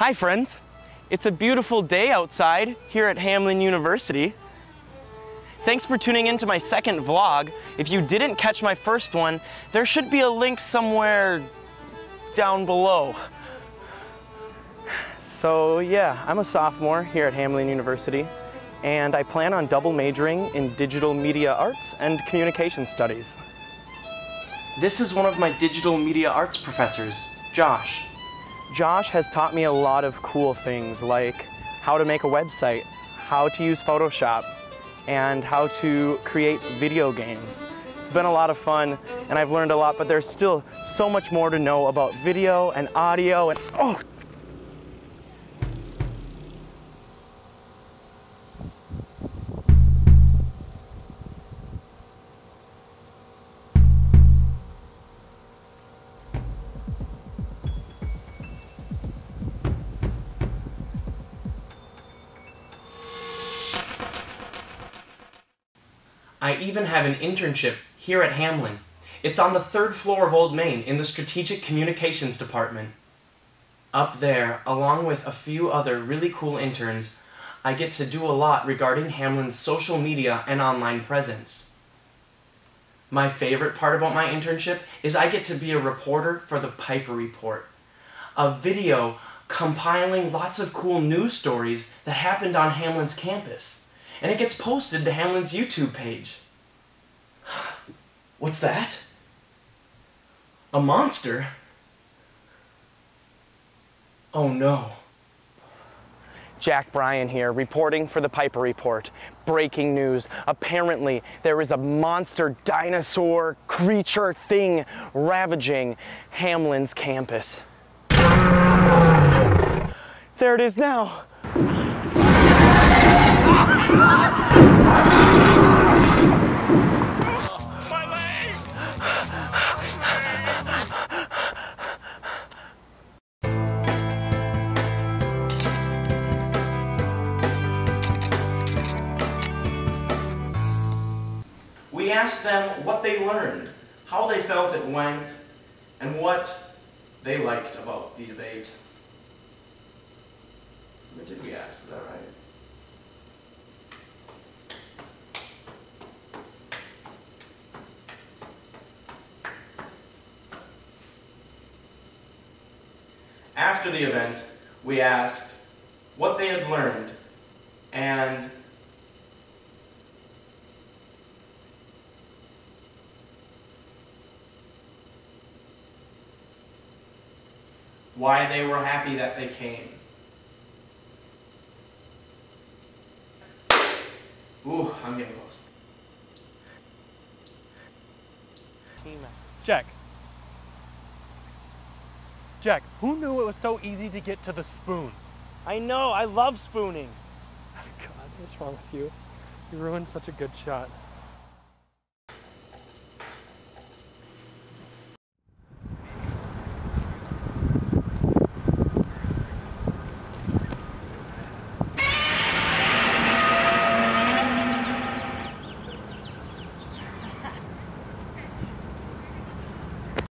Hi, friends. It's a beautiful day outside here at Hamline University. Thanks for tuning in to my second vlog. If you didn't catch my first one, there should be a link somewhere down below. So yeah, I'm a sophomore here at Hamline University, and I plan on double majoring in digital media arts and communication studies. This is one of my digital media arts professors, Josh. Josh has taught me a lot of cool things like how to make a website, how to use Photoshop, and how to create video games. It's been a lot of fun and I've learned a lot, but there's still so much more to know about video and audio and oh, I even have an internship here at Hamline. It's on the third floor of Old Main in the Strategic Communications Department. Up there, along with a few other really cool interns, I get to do a lot regarding Hamline's social media and online presence. My favorite part about my internship is I get to be a reporter for the Piper Report, a video compiling lots of cool news stories that happened on Hamline's campus and it gets posted to Hamline's YouTube page. What's that? A monster? Oh no. Jack Bryan here, reporting for the Piper Report. Breaking news. Apparently, there is a monster dinosaur creature thing ravaging Hamline's campus. There it is now. We asked them what they learned, how they felt it went, and what they liked about the debate. What did we ask? Was that right? After the event, we asked what they had learned and why they were happy that they came. Ooh, I'm getting close. Jack. Jack, who knew it was so easy to get to the spoon? I know, I love spooning. God, what's wrong with you? You ruined such a good shot.